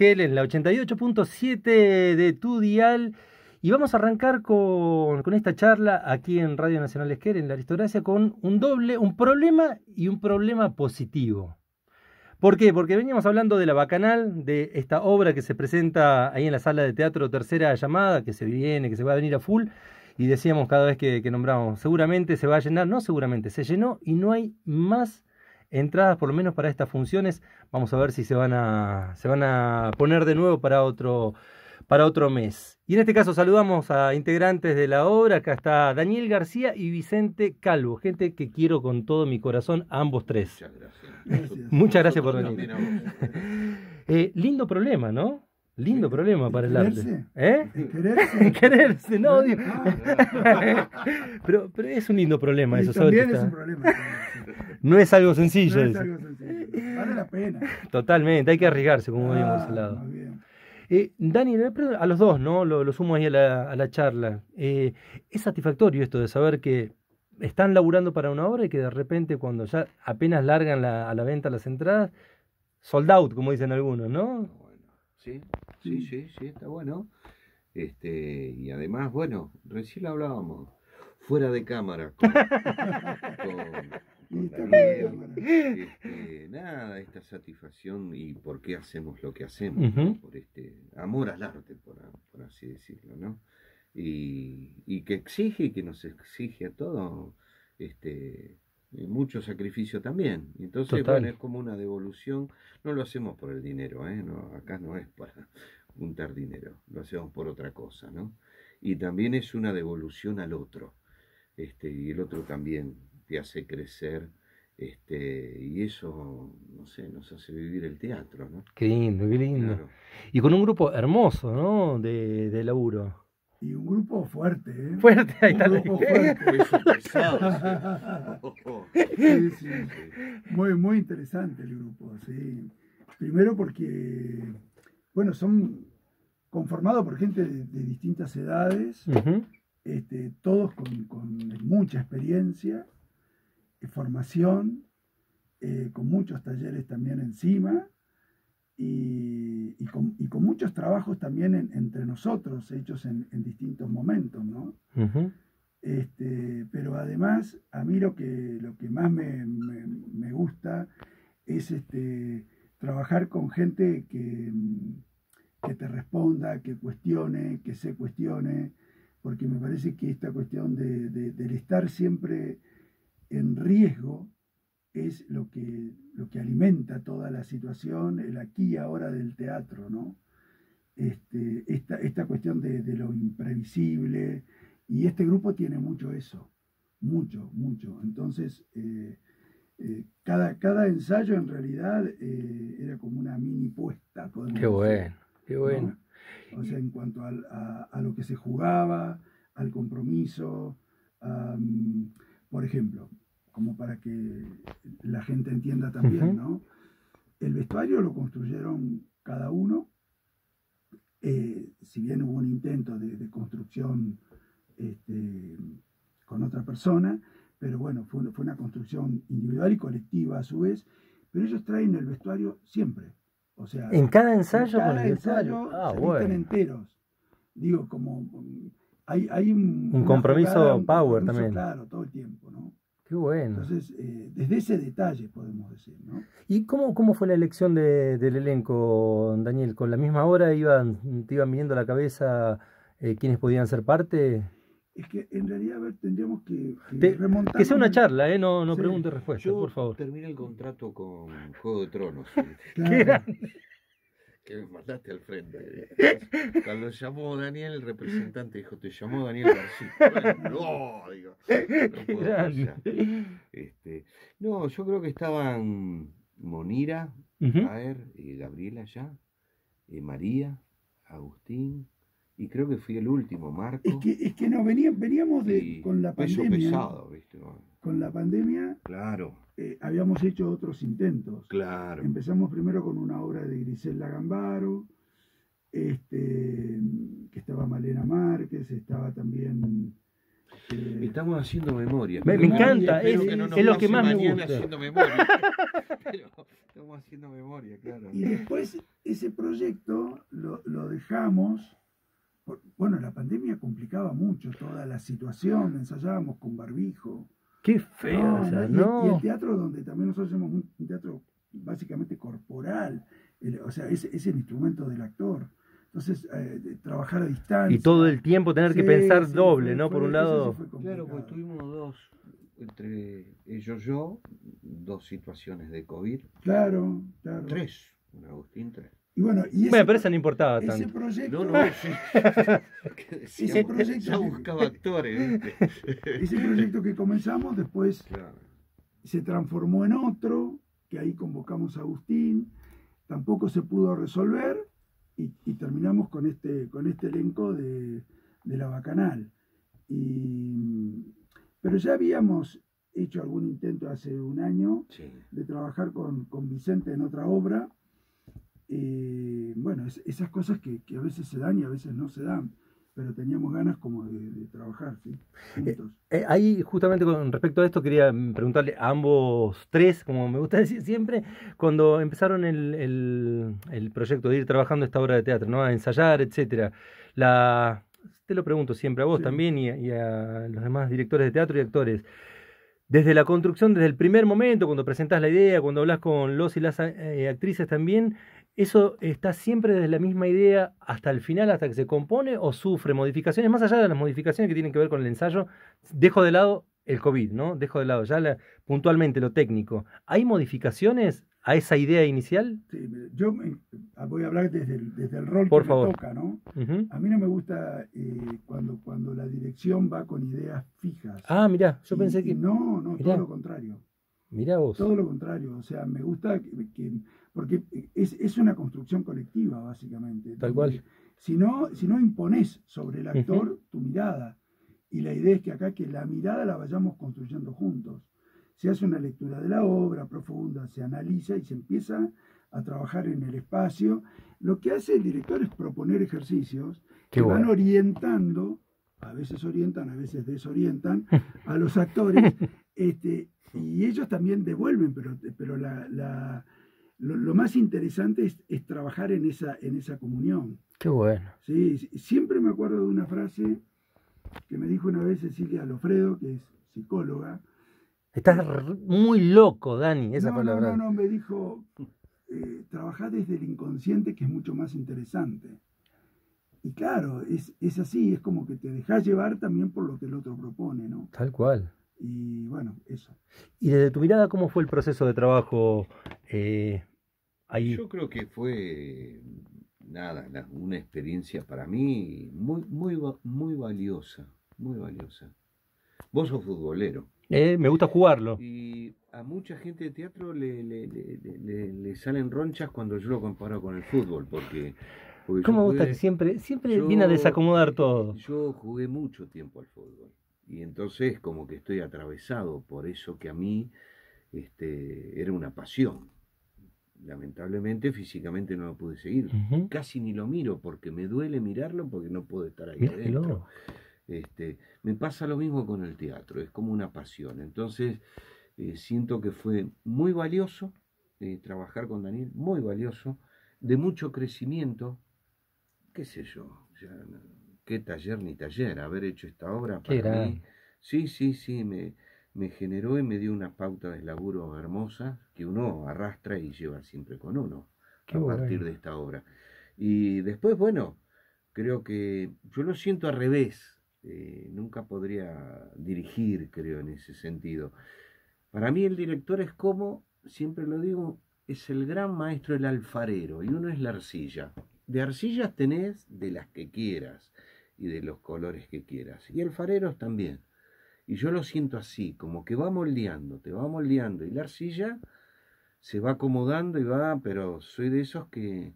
Esquel en la 88.7 de tu dial. Y vamos a arrancar con, con, esta charla aquí en Radio Nacional Esquel, en la aristocracia, con un doble, un problema y un problema positivo. ¿Por qué? Porque veníamos hablando de la Bacanal, de esta obra que se presenta ahí en la sala de teatro Tercera Llamada, que se viene, que se va a venir a full, y decíamos cada vez que, que nombramos, seguramente se va a llenar, no seguramente, se llenó y no hay más entradas por lo menos para estas funciones. Vamos a ver si se van a, se van a poner de nuevo para otro, para otro mes. Y en este caso saludamos a integrantes de la obra. Acá está Daniel García y Vicente Calvo, gente que quiero con todo mi corazón, a ambos tres. Muchas gracias. Muchas gracias por venir. Eh, lindo problema, ¿no? Lindo problema para el arte. ¿Eh? Quererse. Quererse, no, digo. Ah, pero, pero es un lindo problema y eso, también es un problema. No es algo sencillo. No es eso. algo sencillo. Vale la pena. Totalmente, hay que arriesgarse, como habíamos Ah, hablado. muy bien. Eh, Dani, a los dos, ¿no? Lo, lo sumo ahí a la, a la charla. Eh, es satisfactorio esto de saber que están laburando para una obra y que de repente cuando ya apenas largan la- a la venta las entradas, sold out, como dicen algunos, ¿no? Bueno, sí, sí, sí, sí, está bueno. Este, y además, bueno, recién hablábamos, fuera de cámara, con, con- con Daniel, este, nada, esta satisfacción y por qué hacemos lo que hacemos, ¿no? Ujú. por este amor al arte, por, por así decirlo, ¿no? Y, y que exige y que nos exige a todos este, mucho sacrificio también. Entonces, Total. bueno, es como una devolución. No lo hacemos por el dinero, ¿eh? No, acá no es para juntar dinero, lo hacemos por otra cosa, ¿no? Y también es una devolución al otro. Este, y el otro también te hace crecer. Este, y eso, no sé, nos hace vivir el teatro, ¿no? Qué lindo, qué lindo. Claro. Y con un grupo hermoso, ¿no? De, de laburo. Y un grupo fuerte, ¿eh? Fuerte, ahí Un está. grupo fuerte. Pesado, sí. Sí. Muy, muy interesante el grupo, sí. Primero porque, bueno, son conformados por gente de, de distintas edades, este, todos con, con mucha experiencia, eh, formación, eh, con muchos talleres también encima y, y con, y con muchos trabajos también en- entre nosotros, hechos en, en distintos momentos, ¿no? Este, pero además, a mí lo que, lo que más me, me- me gusta es este, trabajar con gente que, que te responda, que cuestione, que se cuestione, porque me parece que esta cuestión de, de- del estar siempre en riesgo es lo que, lo que alimenta toda la situación, el aquí y ahora del teatro, ¿no? Este, esta, esta cuestión de, de lo imprevisible, y este grupo tiene mucho eso, mucho, mucho. Entonces, eh, eh, cada, cada ensayo en realidad eh, era como una mini puesta, podemos Qué bueno, qué bueno. ¿no? O sea, en cuanto al- a, a lo que se jugaba, al compromiso, por ejemplo, como para que la gente entienda también. ¿no? El vestuario lo construyeron cada uno, eh, si bien hubo un intento de, de construcción este, con otra persona, pero bueno, fue una, fue una construcción individual y colectiva a su vez, pero ellos traen el vestuario siempre. O sea, En cada en ensayo cada con el ensayo. Ah, se bueno. enteros. Digo, como hay, hay un, compromiso jugada, power también. Claro, todo el tiempo, ¿no? Qué bueno. Entonces, eh, desde ese detalle podemos decir, ¿no? ¿Y cómo, cómo fue la elección de- del elenco, Daniel? ¿Con la misma hora iban, te iban viendo a la cabeza eh, quiénes podían ser parte? Es que en realidad a ver, tendríamos que, que Te- remontarnos Que sea una charla, ¿eh? No, no Sí. pregunte y respuesta, Yo por favor. terminé el contrato con Juego de Tronos, Claro, que me mandaste al frente. Cuando llamó Daniel, el representante dijo, te llamó Daniel García. No, digo, no puedo grande. fallar. Este, no, yo creo que estaban Monira. Aer y Gabriela ya, y María, Agustín, y creo que fui el último, Marco. es que, es que no, veníamos, veníamos de, con la peso pandemia. pesado, ¿viste? Con la pandemia Claro, eh, habíamos hecho otros intentos. claro. Empezamos primero con una obra de Griselda Gambaro, este, que estaba Malena Márquez, estaba también... eh, Estamos haciendo memoria. Me- encanta, es- que no nos es lo que más me gusta. haciendo memoria. Pero Estamos haciendo memoria, claro. Y después ese proyecto lo, lo dejamos. Bueno, la pandemia complicaba mucho toda la situación, ensayábamos con barbijo. Qué feo, No, o sea, no, y- Y, el teatro, donde también nosotros hacemos un, un teatro básicamente corporal, el- o sea, es, es el instrumento del actor. Entonces, eh, de trabajar a distancia. Y todo el tiempo tener que pensar sí, doble, fue- ¿no? Por un lado. Claro, pues tuvimos dos, entre ellos yo, dos situaciones de COVID. Claro, claro. Tres, un Agustín, tres. Y bueno, y ese, Bueno, pero eso no importaba ese tanto. proyecto, No, no, Ese decíamos, proyecto ya que- buscaba actores, ese proyecto que comenzamos después Claro. se transformó en otro, que ahí convocamos a Agustín, tampoco se pudo resolver y, y terminamos con este, con este elenco de, de la Bacanal. Y, pero ya habíamos hecho algún intento hace un año Sí. de trabajar con, con Vicente en otra obra. Eh, bueno, es- esas cosas que, que a veces se dan y a veces no se dan, pero teníamos ganas como de, de trabajar, ¿sí? Juntos. Eh, ahí, justamente con respecto a esto, quería preguntarle a ambos tres, como me gusta decir siempre, cuando empezaron el, el- el proyecto de ir trabajando esta obra de teatro, ¿no? A ensayar, etcétera. La, te lo pregunto siempre a vos Sí. también y a, y a los demás directores de teatro y actores. Desde la construcción, desde el primer momento, cuando presentás la idea, cuando hablas con los y las eh, actrices también, ¿eso está siempre desde la misma idea hasta el final, hasta que se compone, o sufre modificaciones, más allá de las modificaciones que tienen que ver con el ensayo? Dejo de lado el COVID, ¿no? Dejo de lado ya la- puntualmente lo técnico. ¿Hay modificaciones a esa idea inicial? Sí, yo me- voy a hablar desde el, desde el rol Por que favor. me toca, ¿no? A mí no me gusta eh, cuando, cuando la dirección va con ideas fijas. Ah, mirá, yo Y- pensé que... No, no, Mirá. todo lo contrario. Mirá vos. Todo lo contrario. O sea, me gusta que. que- porque es, es una construcción colectiva, básicamente. Tal cual. Si no, si no impones sobre el actor tu mirada. Y la idea es que acá que la mirada la vayamos construyendo juntos. Se hace una lectura de la obra profunda, se analiza y se empieza a trabajar en el espacio. Lo que hace el director es proponer ejercicios Qué que van orientando, a veces orientan, a veces desorientan a los actores, este, y ellos también devuelven, pero, pero la, la- lo, lo más interesante es, es trabajar en esa, en esa comunión. Qué bueno. ¿sí? Siempre me acuerdo de una frase que me dijo una vez Cecilia Lofredo, que es psicóloga. Estás muy loco, Dani, esa no, la no, no, no, me dijo, eh, trabajá desde el inconsciente, que es mucho más interesante. Y claro, es, es así, es como que te dejas llevar también por lo que el otro propone, ¿no? Tal cual. Y bueno, eso. Y desde tu mirada, ¿cómo fue el proceso de trabajo eh, ahí? Yo creo que fue nada, una experiencia para mí muy, muy, muy valiosa, muy valiosa. Vos sos futbolero Eh, me gusta jugarlo. y a mucha gente de teatro le, le, le- le- le- le salen ronchas cuando yo lo comparo con el fútbol, porque, ¿Cómo me gusta que siempre, siempre yo- viene a desacomodar todo? Yo jugué mucho tiempo al fútbol y entonces como que estoy atravesado por eso que a mí este, era una pasión. Lamentablemente físicamente no lo pude seguir. Casi ni lo miro porque me duele mirarlo porque no puedo estar ahí adentro. Este, me pasa lo mismo con el teatro, es como una pasión. Entonces, eh, siento que fue muy valioso eh, trabajar con Daniel, muy valioso, de mucho crecimiento, qué sé yo, ya, qué taller ni taller, haber hecho esta obra para mí. Sí, sí, sí, me, me generó y me dio una pauta de laburo hermosa que uno arrastra y lleva siempre con uno Qué a partir bueno. de esta obra. Y después, bueno, creo que yo lo siento al revés. eh, nunca podría dirigir, creo, en ese sentido. Para mí el director es como, siempre lo digo, es el gran maestro, el alfarero, y uno es la arcilla. De arcillas tenés de las que quieras y de los colores que quieras. Y alfareros también. Y yo lo siento así, como que va moldeando, te va moldeando. Y la arcilla se va acomodando y va, pero soy de esos que,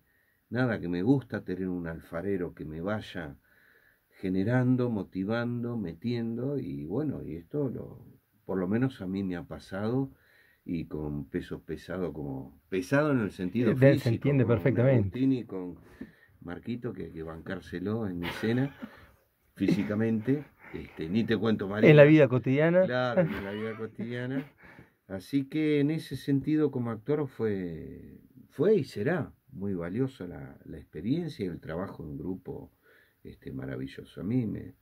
nada, que me gusta tener un alfarero que me vaya generando, motivando, metiendo. Y bueno, y esto lo, por lo menos a mí me ha pasado y con pesos pesados como pesado en el sentido Eh, se físico entiende con perfectamente. Y con Marquito que hay que bancárselo en mi escena físicamente este, ni te cuento María En la vida cotidiana. claro en la vida cotidiana Así que en ese sentido como actor fue, fue y será muy valiosa la, la experiencia y el trabajo en grupo este, maravilloso. A mí me,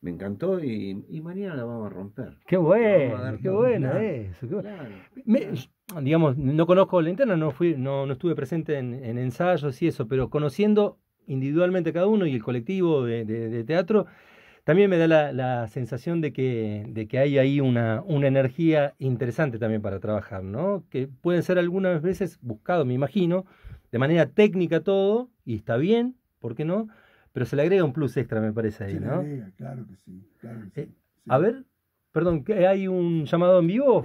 me encantó y, y mañana la vamos a romper. Qué bueno, qué bueno eso. qué bueno. claro, Me- claro. digamos, no conozco la interna, no fui, no, no estuve presente en, en ensayos y eso, pero conociendo individualmente cada uno y el colectivo de, de- de teatro, también me da la, la sensación de que, de que hay ahí una, una energía interesante también para trabajar, ¿no? Que pueden ser algunas veces buscado, me imagino, de manera técnica todo, y está bien, ¿por qué no? Pero se le agrega un plus extra, me parece ahí, Se le ¿no? agrega, claro que sí. claro que Eh, sí. A ver, perdón, ¿qué- ¿hay un llamado en vivo?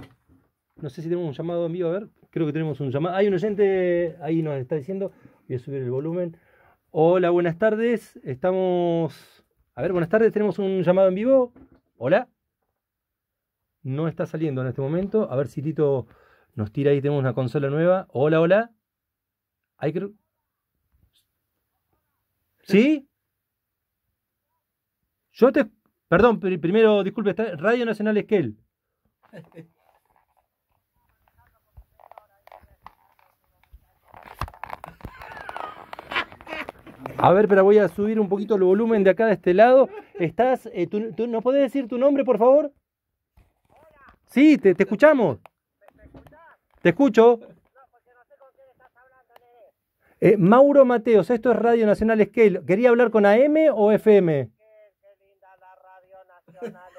No sé si tenemos un llamado en vivo, a ver. Creo que tenemos un llamado. Hay un oyente, ahí nos está diciendo. Voy a subir el volumen. Hola, buenas tardes. Estamos. A ver, buenas tardes. Tenemos un llamado en vivo. Hola. No está saliendo en este momento. A ver si Tito nos tira ahí. Tenemos una consola nueva. Hola, hola. Hay creo. ¿Sí? Yo te. Perdón, pri- primero, disculpe, Radio Nacional Esquel. A ver, pero voy a subir un poquito el volumen de acá de este lado. Estás, eh, tú, tú- ¿nos podés decir tu nombre, por favor? Sí, te, te escuchamos. Te escucho. Eh, Mauro Mateos, esto es Radio Nacional Scale. ¿Quería hablar con AM o FM? Qué linda la radio nacional.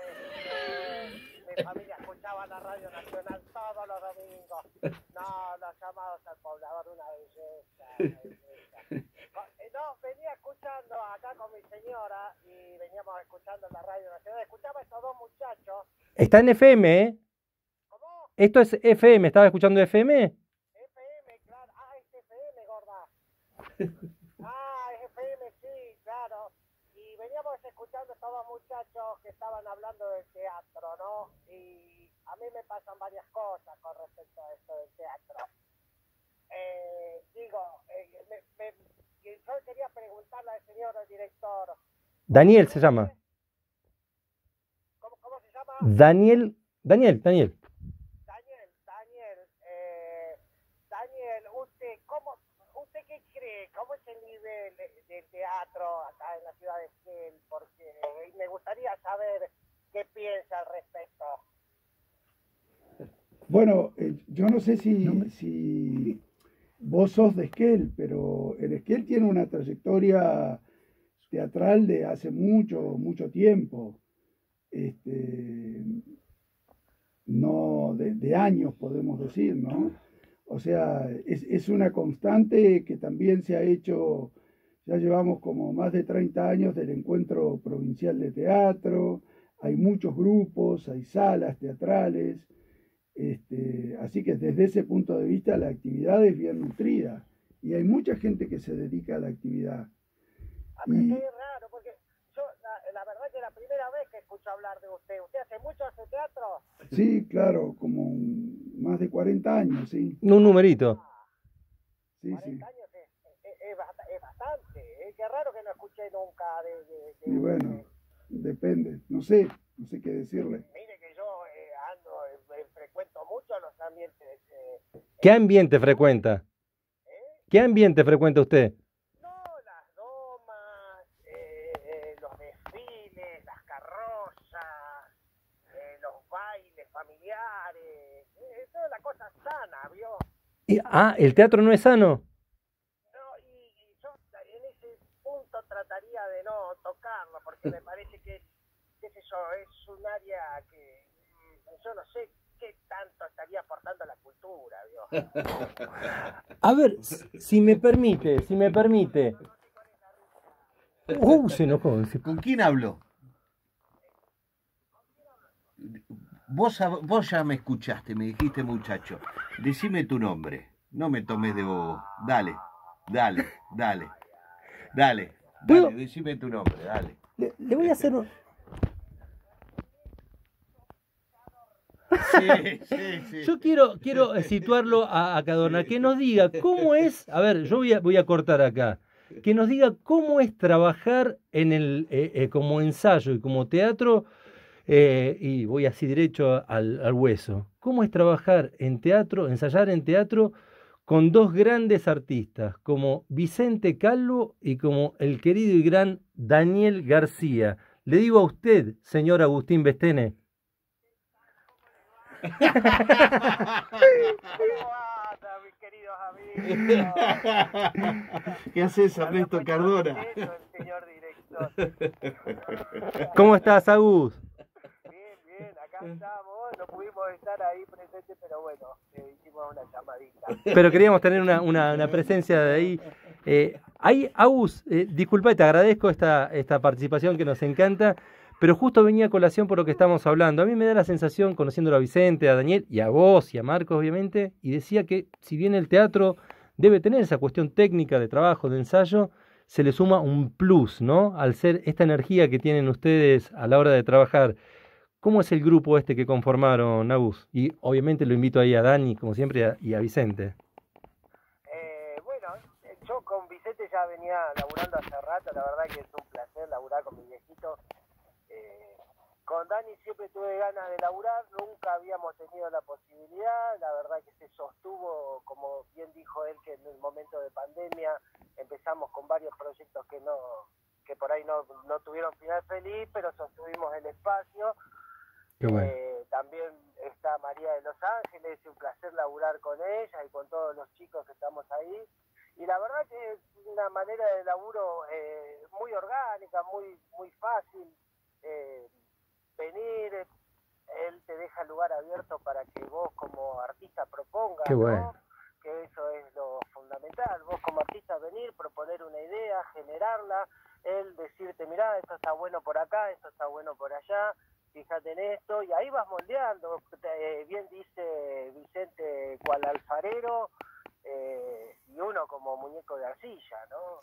es. Mi familia escuchaba la radio nacional todos los domingos. No, los llamados al poblador, una belleza. No, venía escuchando acá con mi señora y veníamos escuchando la radio nacional. Escuchaba a estos dos muchachos. Está en FM, ¿eh? ¿Cómo? Esto es FM. ¿Estaba escuchando FM? FM, claro. Ah, es FM, gorda. Ah, es FM, sí, claro. Y veníamos escuchando a estos dos muchachos que estaban hablando del teatro, ¿no? Y a mí me pasan varias cosas con respecto a esto del teatro. Eh, digo, eh, me, me- yo quería preguntarle al señor director, Daniel se llama. ¿cómo, cómo se llama? Daniel. Daniel, Daniel. Daniel, Daniel, eh, Daniel, usted, ¿cómo, ¿usted qué cree? ¿Cómo es el nivel de- del teatro acá en la ciudad de Esquel? Porque me gustaría saber qué piensa al respecto. Bueno, eh, yo no sé si, si vos sos de Esquel, pero el Esquel tiene una trayectoria teatral de hace mucho, mucho tiempo. Este, no de, años, podemos decir, ¿no? O sea, es, es una constante que también se ha hecho, ya llevamos como más de 30 años del encuentro provincial de teatro, hay muchos grupos, hay salas teatrales, este, así que desde ese punto de vista la actividad es bien nutrida y hay mucha gente que se dedica a la actividad. A mí Y- qué raro, porque yo, la, la verdad que es la primera vez que escucho hablar de usted. ¿Usted hace mucho hace teatro? Sí, claro, como un- más de 40 años, sí, Un numerito. sí, 40 sí. años es, es- es bast- es bastante. Es que raro que no escuché nunca de, de, de Y bueno, usted. depende, no sé, no sé qué decirle. Mire que yo eh, ando, eh, eh, frecuento mucho los ambientes. eh, ¿Qué ambiente frecuenta? ¿Qué ambiente frecuenta usted? no, las domas, eh, eh, los desfiles, las carrozas, eh, los bailes familiares. Eh, toda la cosa sana, ¿vio? Y- ah, ¿el teatro no es sano? No, y, y yo en ese punto trataría de no tocarlo, porque me parece que, qué sé yo, es un área que mm, yo no sé qué tanto estaría aportando a la cultura, ¿vio? A ver, si me permite, si me permite. Uh, se enojó. ¿Con quién hablo? Vos, vos ya me escuchaste, me dijiste muchacho. Decime tu nombre. No me tomes de bobo. Dale, dale, dale. Dale, dale, decime tu nombre, dale. Le, le voy a hacer un- Sí, sí, sí. Yo quiero, quiero situarlo a, a Cadorna, que nos diga cómo es, a ver, yo voy a, voy a cortar acá, que nos diga cómo es trabajar en el, eh, eh, como ensayo y como teatro Eh, y voy así derecho al, al hueso. ¿Cómo es trabajar en teatro, ensayar en teatro con dos grandes artistas, como Vicente Calvo y como el querido y gran Daniel García? Le digo a usted, señor Agustín Bestene. ¿Cómo anda, mis queridos amigos? ¿Qué haces, Ernesto Cardona? respeto el señor director. ¿Cómo estás, Agus? Estamos. No pudimos estar ahí presentes, pero bueno, eh, hicimos una llamadita. Pero queríamos tener una, una- una presencia de ahí. Eh, ahí, Agus, eh, disculpa y te agradezco esta, esta participación que nos encanta, pero justo venía a colación por lo que estamos hablando. A mí me da la sensación, conociéndolo a Vicente, a Daniel y a vos y a Marcos, obviamente, y decía que si bien el teatro debe tener esa cuestión técnica de trabajo, de ensayo, se le suma un plus, ¿no? Al ser esta energía que tienen ustedes a la hora de trabajar. ¿Cómo es el grupo este que conformaron, Agus? Y obviamente lo invito ahí a Dani, como siempre, y a- Vicente. Eh, bueno, yo con Vicente ya venía laburando hace rato, la verdad que es un placer laburar con mi viejito. Eh, con Dani siempre tuve ganas de laburar, nunca habíamos tenido la posibilidad, la verdad que se sostuvo, como bien dijo él, que en el momento de pandemia empezamos con varios proyectos que no que por ahí no, no tuvieron final feliz, pero sostuvimos el espacio. Qué bueno. Eh, también está María de Los Ángeles, es un placer laburar con ella y con todos los chicos que estamos ahí. Y la verdad que es una manera de laburo eh, muy orgánica, muy muy fácil. Eh, venir, eh, él te deja el lugar abierto para que vos como artista propongas, Qué bueno. ¿no? que eso es lo fundamental. Vos como artista venir, proponer una idea, generarla, él decirte, mirá, esto está bueno por acá, esto está bueno por allá, fíjate en esto, y ahí vas moldeando. Eh, bien dice Vicente, cual alfarero, eh, y uno como muñeco de arcilla, ¿no?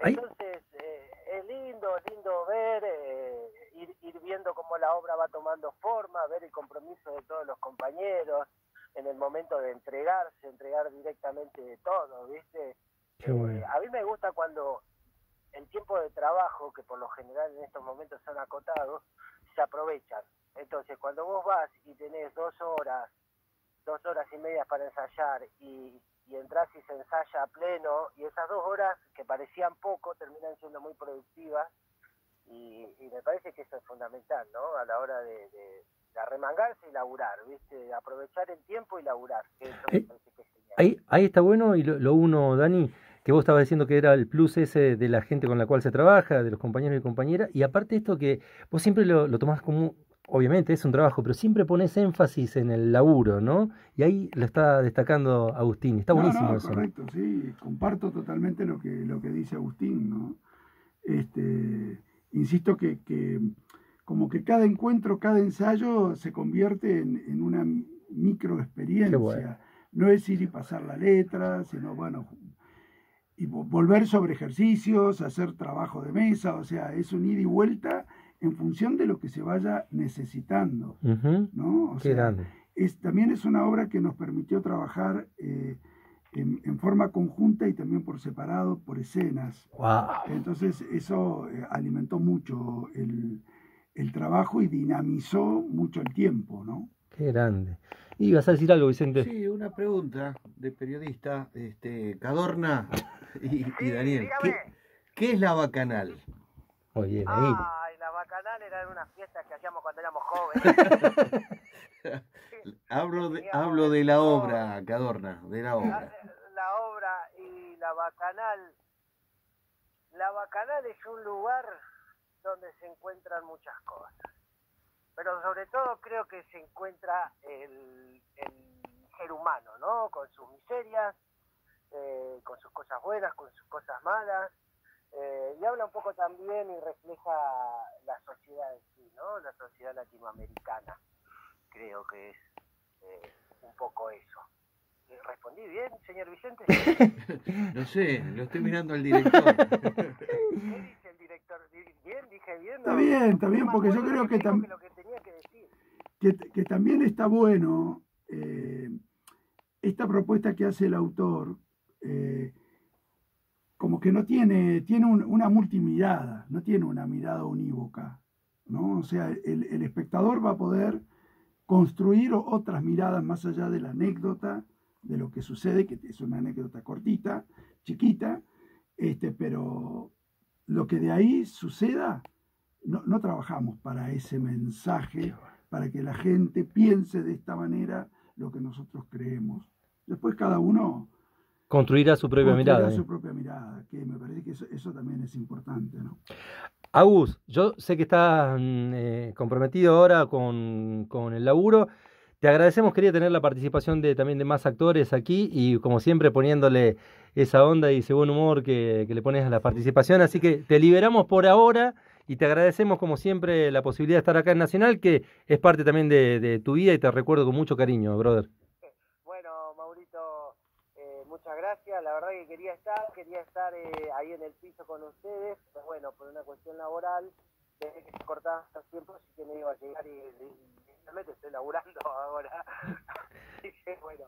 Entonces, eh, es lindo, es lindo ver, eh, ir, ir viendo cómo la obra va tomando forma, ver el compromiso de todos los compañeros en el momento de entregarse, entregar directamente todo, ¿viste? Eh, bueno. a mí me gusta cuando el tiempo de trabajo, que por lo general en estos momentos son acotados, se aprovechan. Entonces, cuando vos vas y tenés dos horas, dos horas y media para ensayar y, y entras y se ensaya a pleno, y esas dos horas que parecían poco terminan siendo muy productivas, y, y me parece que eso es fundamental, ¿no? A la hora de, de- de arremangarse y laburar, ¿viste? Aprovechar el tiempo y laburar, que eso me Eh, parece que es genial. Ahí, ahí está bueno y lo, lo uno, Dani, que vos estabas diciendo que era el plus ese de la gente con la cual se trabaja, de los compañeros y compañeras, y aparte esto que vos siempre lo, lo tomás como, obviamente es un trabajo, pero siempre pones énfasis en el laburo, ¿no? Y ahí lo está destacando Agustín, está No, buenísimo no, eso. correcto, sí, comparto totalmente lo que, lo que dice Agustín, ¿no? Este, insisto que, que como que cada encuentro, cada ensayo se convierte en, en una micro experiencia. Qué bueno. No es ir y pasar la letra, sino, bueno, y vo- volver sobre ejercicios, hacer trabajo de mesa, o sea, es un ida y vuelta en función de lo que se vaya necesitando, ¿no? O Qué sea, grande. es, también es una obra que nos permitió trabajar eh, en, en forma conjunta y también por separado, por escenas. Wow. Entonces eso eh, alimentó mucho el, el trabajo y dinamizó mucho el tiempo, ¿no? Qué grande. Y vas a decir algo, Vicente. Sí, una pregunta de periodista, este, Cadorna y, Daniel. ¿qué, es la bacanal? Muy bien, ahí. Ay, la bacanal era una fiesta que hacíamos cuando éramos jóvenes. Hablo de, hablo de la obra, Cadorna, de la la, obra. la obra y la bacanal. La bacanal es un lugar donde se encuentran muchas cosas. Pero sobre todo creo que se encuentra el, el ser humano, ¿no? Con sus miserias, eh, con sus cosas buenas, con sus cosas malas. eh, y habla un poco también y refleja la sociedad en sí, ¿no? La sociedad latinoamericana. Creo que es eh, un poco eso. ¿Respondí bien, señor Vicente? No sé, lo estoy mirando al director. ¿Qué dice el director? Di- ¿Bien? ¿Dije bien? Está bien, está bien, porque yo creo que dijo tam- lo que tenía que decir. Que, que también está bueno eh, esta propuesta que hace el autor, eh, como que no tiene, tiene un- una multimirada, no tiene una mirada unívoca. ¿no? O sea, el, el espectador va a poder construir otras miradas más allá de la anécdota, de lo que sucede, que es una anécdota cortita, chiquita, este, pero lo que de ahí suceda, no, no trabajamos para ese mensaje, para que la gente piense de esta manera lo que nosotros creemos. Después cada uno Construirá su propia construirá mirada. ¿eh? su propia mirada, que me parece que eso, eso también es importante, ¿no? Agus, yo sé que estás mm, eh, comprometido ahora con, con el laburo. Te agradecemos, quería tener la participación de, también de más actores aquí y como siempre poniéndole esa onda y ese buen humor que, que le pones a la participación. Así que te liberamos por ahora y te agradecemos como siempre la posibilidad de estar acá en Nacional, que es parte también de, de tu vida y te recuerdo con mucho cariño, brother. Bueno, Maurito, eh, muchas gracias. La verdad que quería estar, quería estar eh, ahí en el piso con ustedes, pero bueno, por una cuestión laboral, desde que se cortaban los tiempos, sí que me iba a llegar y, y- y realmente estoy laburando ahora. Así que bueno,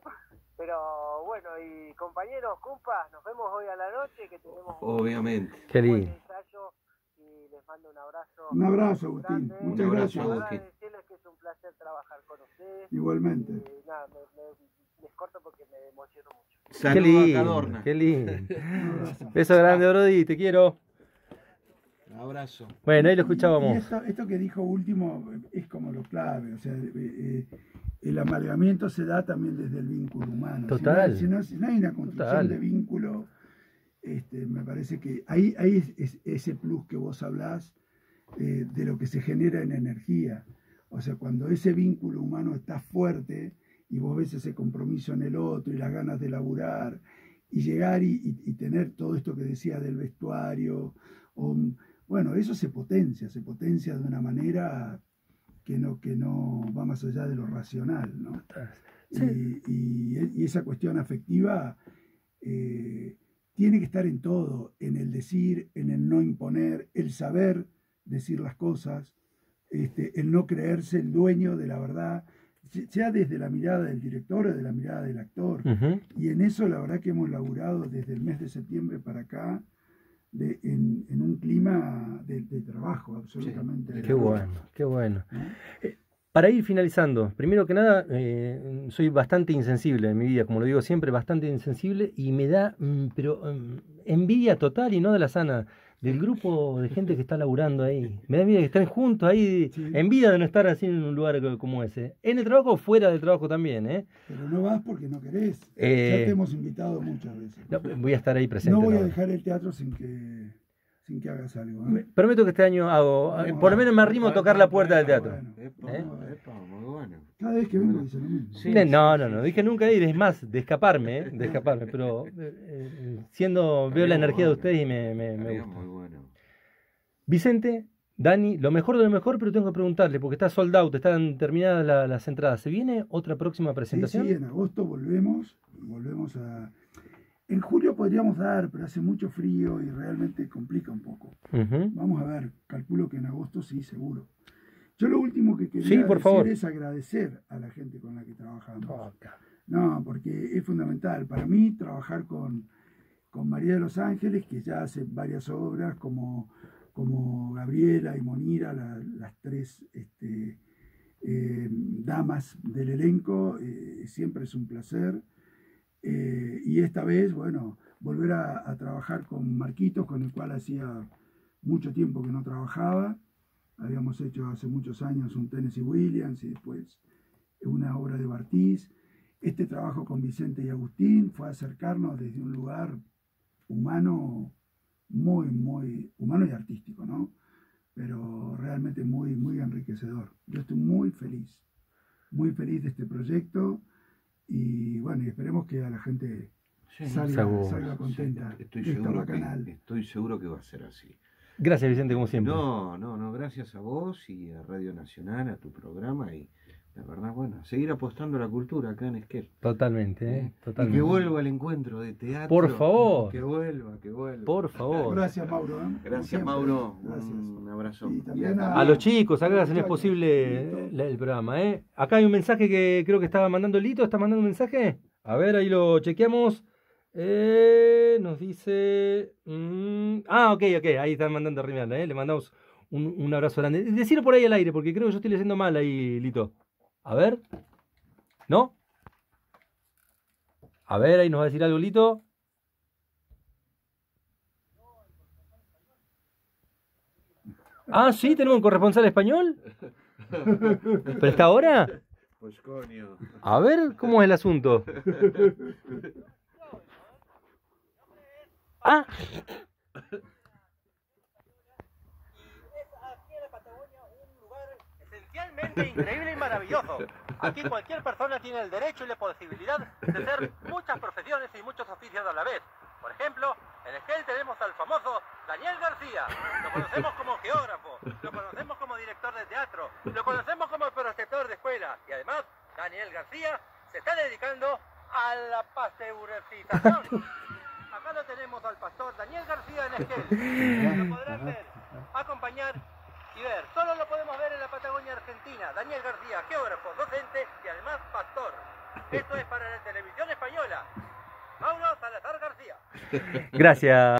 pero bueno, y compañeros, compas, nos vemos hoy a la noche, que tenemos un Obviamente. Qué buen lindo. ensayo y les mando un abrazo. Un abrazo, Agustín. Muchas Un abrazo, gracias. Agustín. que es un placer trabajar con ustedes. Igualmente. Y nada, me, me- les corto porque me emociono mucho. Qué lindo, Cadorna. qué lindo. Un abrazo. Beso grande, Brody, te quiero. Abrazo. Bueno, ahí lo Y- y escuchábamos. esto, esto que dijo último es como lo clave, o sea, eh, eh, el amalgamiento se da también desde el vínculo humano. Si no- Total. Si no, si no hay una construcción Total. de vínculo, este, me parece que ahí, ahí es, es ese plus que vos hablás eh, de lo que se genera en energía. O sea, cuando ese vínculo humano está fuerte y vos ves ese compromiso en el otro y las ganas de laburar y llegar y, y- y tener todo esto que decía del vestuario, o, bueno, eso se potencia, se potencia de una manera que no, que no va más allá de lo racional, ¿no? Sí. Y, esa cuestión afectiva eh, tiene que estar en todo, en el decir, en el no imponer, el saber decir las cosas, este, el no creerse el dueño de la verdad, sea desde la mirada del director o de la mirada del actor. Y en eso la verdad que hemos laburado desde el mes de septiembre para acá de- en, en un clima de, de trabajo absolutamente. Sí, Qué bueno, qué bueno. ¿no? Para ir finalizando, primero que nada, eh, soy bastante insensible en mi vida, como lo digo siempre, bastante insensible y me da, mm, pero mm, envidia total y no de la sana, del grupo de gente que está laburando ahí. Me da envidia que estén juntos ahí, Sí. envidia de no estar así en un lugar co- como ese. En el trabajo o fuera del trabajo también, ¿eh? Pero no vas porque no querés. Eh, ya te hemos invitado muchas veces. No, voy a estar ahí presente. No voy a dejar el teatro sin que, sin que hagas algo. ¿eh? Me- Prometo que este año hago, eh, por lo menos me arrimo a tocar la puerta del teatro. Bueno, Epa, ¿Eh? epa, muy bueno. Cada vez que vengo dice lo mismo. Sí. Ne- No, no, no, dije nunca ir, es más, de escaparme, ¿eh? de escaparme, pero eh, siendo, veo la energía de ustedes y me, me, gusta. muy bueno. Vicente, Dani, lo mejor de lo mejor, pero tengo que preguntarle, porque está sold out, están terminadas la- las entradas. ¿Se viene otra próxima Sí, presentación? sí, en agosto volvemos. Volvemos a. En julio podríamos dar, pero hace mucho frío y realmente complica un poco. Ujú. Vamos a ver, calculo que en agosto sí, seguro. Yo lo último que quería Sí, por decir favor. es agradecer a la gente con la que trabajamos. Toca. No, porque es fundamental. Para mí, trabajar con, con María de los Ángeles, que ya hace varias obras, como, como Gabriela y Monira, la- las tres este, eh, damas del elenco, eh, siempre es un placer. Eh, y esta vez, bueno, volver a, a trabajar con Marquitos, con el cual hacía mucho tiempo que no trabajaba. Habíamos hecho hace muchos años un Tennessee Williams y después una obra de Bartiz. Este trabajo con Vicente y Agustín fue acercarnos desde un lugar humano muy, muy humano y artístico, ¿no? Pero realmente muy, muy enriquecedor. Yo estoy muy feliz, muy feliz de este proyecto y bueno, y esperemos que a la gente Sí, salga, salga contenta Estoy de esta seguro, que, estoy seguro que va a ser así. Gracias, Vicente, como siempre. No, no, no, gracias a vos y a Radio Nacional, a tu programa y la verdad, bueno, seguir apostando a la cultura acá en Esquel. Totalmente, ¿eh? ¿eh? Y Totalmente. que vuelva el encuentro de teatro. Por favor. Que vuelva, que vuelva. Por favor. Gracias, Mauro. ¿eh? Gracias, siempre. Mauro. Gracias. Un abrazo. Y también a- A los chicos, acá hacen posible la- el programa, ¿eh? Acá hay un mensaje que creo que estaba mandando Lito, ¿está mandando un mensaje? A ver, ahí lo chequeamos. Eh, nos dice... mm, ah, ok, ok, ahí están mandando a ¿eh? Le mandamos Un, un abrazo grande. Decirlo por ahí al aire, porque creo que yo estoy leyendo mal ahí, Lito. A ver. ¿No? A ver, ahí nos va a decir algo, Lito. Ah, sí, tenemos un corresponsal español. ¿Pero está ahora? Pues coño. A ver, ¿cómo es el asunto? Ah, Es aquí en la Patagonia un lugar increíble y maravilloso. Aquí cualquier persona tiene el derecho y la posibilidad de hacer muchas profesiones y muchos oficios a la vez. Por ejemplo, en Esquel tenemos al famoso Daniel García. Lo conocemos como geógrafo, lo conocemos como director de teatro, lo conocemos como preceptor de escuela. Y además, Daniel García se está dedicando a la pasteurización. Acá lo tenemos al pastor Daniel García en Esquel. Lo podrán ver, acompañar Solo lo podemos ver en la Patagonia Argentina. Daniel García, geógrafo, docente y además pastor. Esto es para la televisión española. Mauro Salazar García. gracias.